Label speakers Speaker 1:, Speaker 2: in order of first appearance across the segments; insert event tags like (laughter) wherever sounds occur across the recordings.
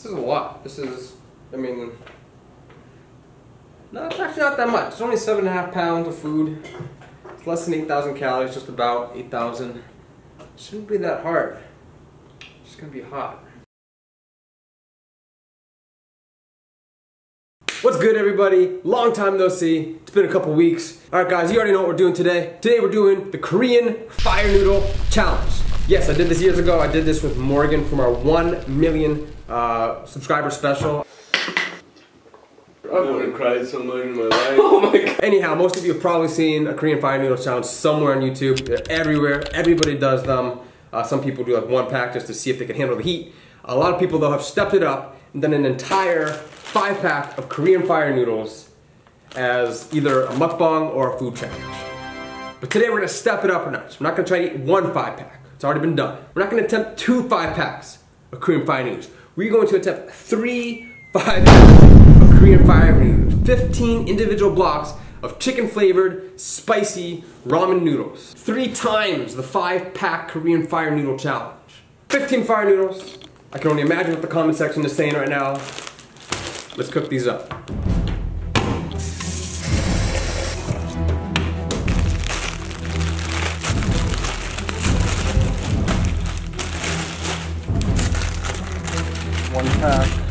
Speaker 1: This is a lot. This is, I mean, no, it's actually not that much. It's only seven and a half pounds of food. It's less than 8,000 calories, just about 8,000. Shouldn't be that hard. It's gonna be hot. What's good everybody? Long time no see. It's been a couple weeks. Alright guys, you already know what we're doing today. Today we're doing the Korean Fire Noodle Challenge. Yes, I did this years ago. I did this with Morgan from our 1 million uh, subscriber special.
Speaker 2: I've never cried so much in my (laughs) life.
Speaker 1: Oh my god. Anyhow, most of you have probably seen a Korean Fire Noodle Challenge somewhere on YouTube. They're everywhere. Everybody does them. Uh, some people do like one pack just to see if they can handle the heat. A lot of people though have stepped it up and done an entire five pack of Korean fire noodles as either a mukbang or a food challenge. But today we're gonna step it up a notch. We're not gonna try to eat one five pack. It's already been done. We're not gonna attempt two five packs of Korean fire noodles. We're going to attempt three five (laughs) of Korean fire noodles. 15 individual blocks of chicken flavored, spicy ramen noodles. Three times the five pack Korean fire noodle challenge. 15 fire noodles. I can only imagine what the comment section is saying right now. Let's cook these up.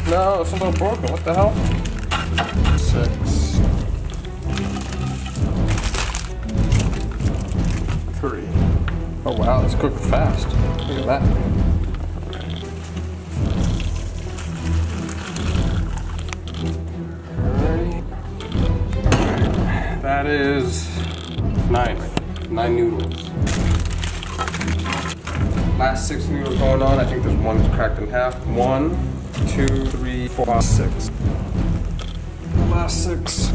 Speaker 1: No, it's a little broken. What the hell? Six. Three. Oh wow, it's cooked fast. Look at that. That is nine. Nine noodles. Last six noodles going on. I think there's one that's cracked in half. One, two, three, four, five, six. Last six.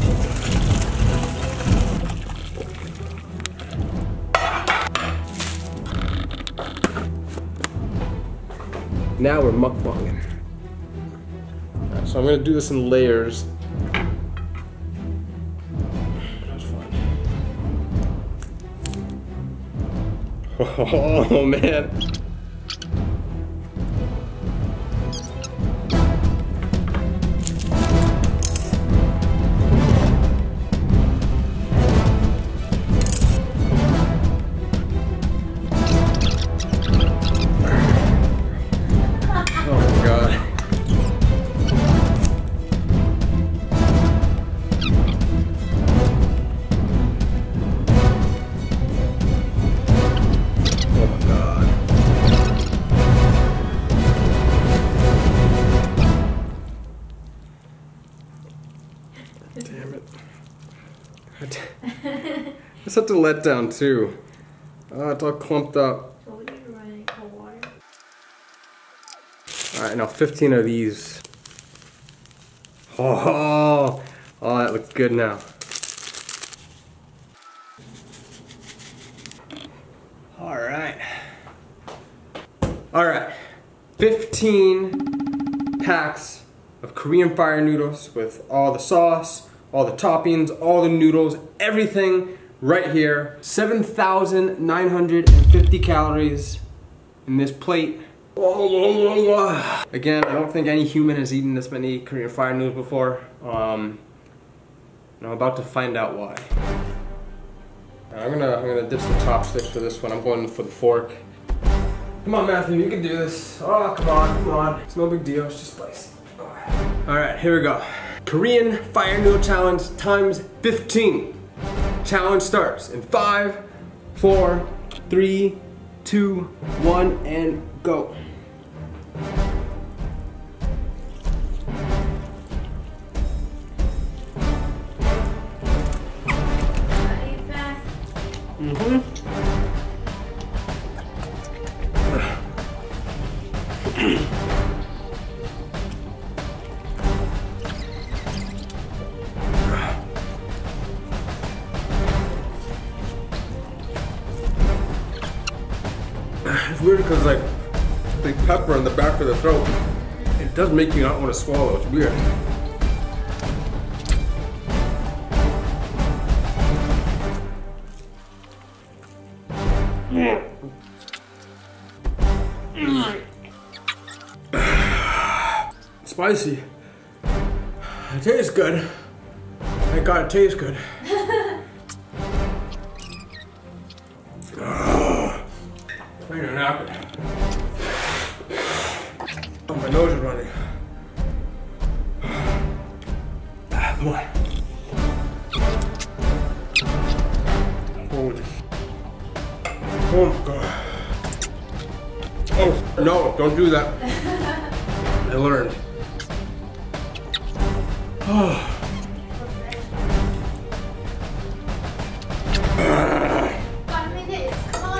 Speaker 1: Now we're mukbanging. Alright, so I'm gonna do this in layers. (laughs) Oh man. It's such a letdown too. Oh, it's all clumped up.
Speaker 3: Told you to run in cold water.
Speaker 1: Alright, now 15 of these. Oh, oh, that looks good now. Alright. Alright. 15 packs of Korean fire noodles with all the sauce, all the toppings, all the noodles, everything right here. 7,950 calories in this plate. Again, I don't think any human has eaten this many Korean fire noodles before. Um, and I'm about to find out why. I'm gonna, I'm gonna ditch the chopstick for this one. I'm going for the fork. Come on, Matthew, you can do this. Oh, come on, come on. It's no big deal, it's just spicy. All right, here we go. Korean fire noodle challenge times 15. Challenge starts in five, four, three, two, one, and go.
Speaker 3: Are you fast?
Speaker 1: Mm-hmm. Pepper in the back of the throat, it does make you not want to swallow. It's weird. spicy. It tastes good. Thank God it tastes good. I need a napkin. Oh god. Oh, no, don't do that. (laughs) I learned.
Speaker 3: Come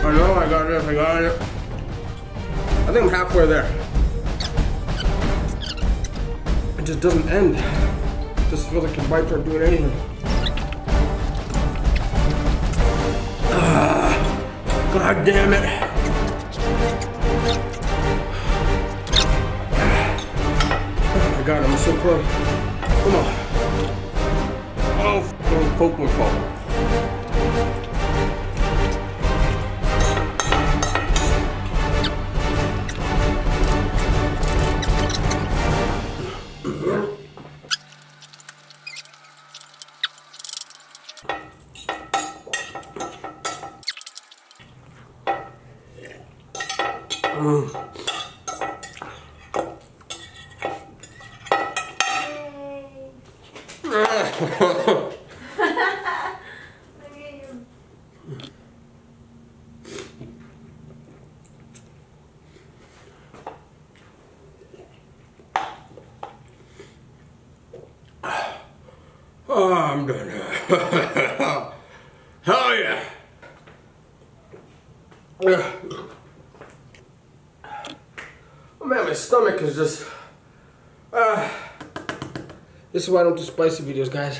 Speaker 1: I know, I got this, I got it. I think I'm halfway there. It just doesn't end. It just feels like your bites aren't doing anything. God damn it. Oh my god, I'm so close. Come on. Oh, f- poke my fault. (laughs) Hell yeah. (sighs) Oh man, my stomach is just. Uh, this is why I don't do spicy videos, guys.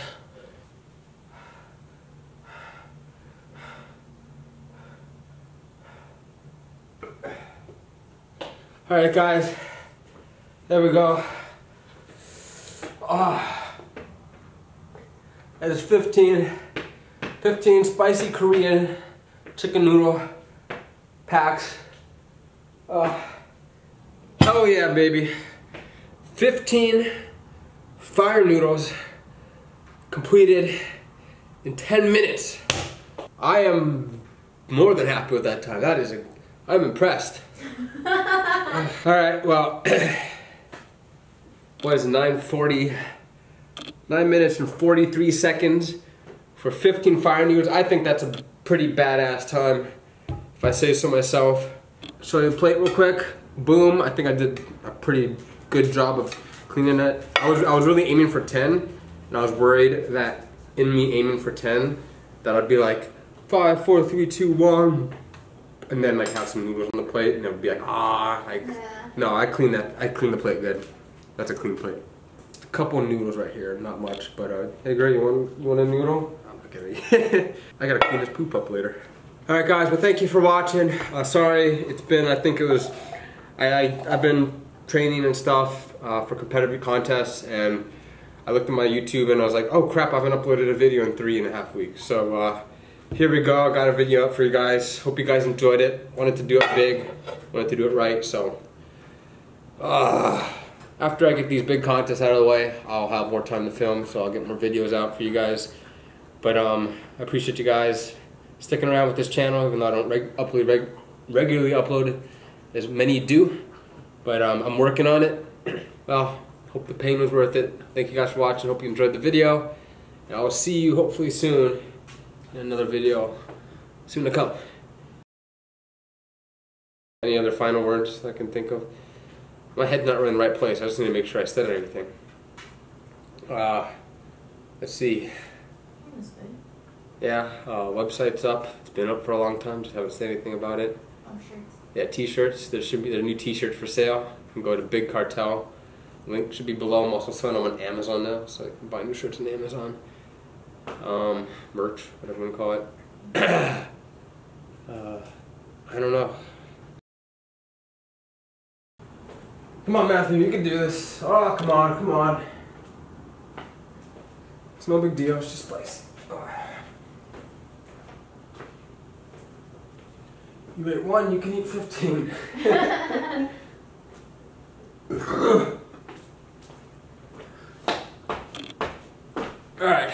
Speaker 1: (sighs) Alright, guys. There we go. Ah. That is 15, 15 spicy Korean chicken noodle packs. Uh, oh yeah, baby. 15 fire noodles completed in 10 minutes. I am more than happy with that time. That is a, I'm impressed. (laughs) All right, well, (clears throat) what is it, 940? 9 minutes and 43 seconds for 15 fire noodles. I think that's a pretty badass time, if I say so myself. Show you the plate real quick. Boom. I think I did a pretty good job of cleaning it. I was, I was really aiming for 10, and I was worried that in me aiming for 10, that I'd be like, five, four, three, two, one, and then like have some noodles on the plate, and it would be like, ah, like,
Speaker 3: Yeah.
Speaker 1: no, I clean that, I clean the plate good. That's a clean plate. A couple noodles right here, not much, but uh, hey, Gray, you want you want a noodle? I'm not kidding. (laughs) I gotta clean this poop up later. All right, guys. Well, thank you for watching. Uh, sorry, it's been. I think it was. I, I I've been training and stuff uh, for competitive contests, and I looked at my YouTube and I was like, oh crap, I haven't uploaded a video in three and a half weeks. So uh, here we go. I got a video up for you guys. Hope you guys enjoyed it. Wanted to do it big. Wanted to do it right. So. Uh, after I get these big contests out of the way, I'll have more time to film, so I'll get more videos out for you guys. But um, I appreciate you guys sticking around with this channel, even though I don't reg- upload reg- regularly upload as many do. But um, I'm working on it. (clears throat) well, hope the pain was worth it. Thank you guys for watching. Hope you enjoyed the video, and I will see you hopefully soon in another video soon to come. Any other final words I can think of? My head's not really in the right place. I just need to make sure I said everything. Uh, let's see. Yeah, uh, website's up. It's been up for a long time. Just haven't said anything about it.
Speaker 3: Oh, shirts.
Speaker 1: Yeah, t-shirts. There should be there new t-shirts for sale. You can go to Big Cartel. Link should be below. I'm also selling them on Amazon now, so you can buy new shirts on Amazon. Um, merch, whatever you want to call it. (clears throat) uh, I don't know. Come on, Matthew, you can do this. Oh, come on, come on. It's no big deal, it's just spicy. Oh. You ate one, you can eat 15. (laughs) Alright.